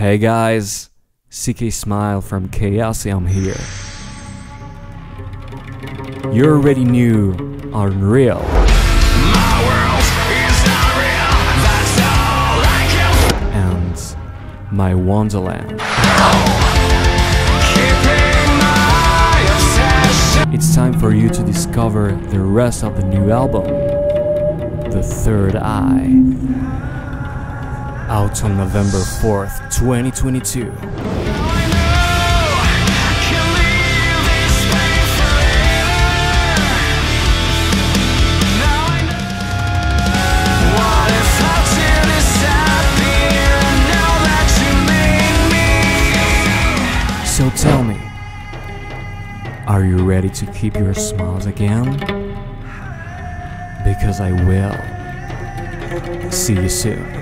Hey guys, CK Smile from Chaoseum here. You already knew Unreal. And My Wonderland. It's time for you to discover the rest of the new album, The Third Eye. Out on November 4th, 2022. So tell me, are you ready to keep your smiles again? Because I will. See you soon.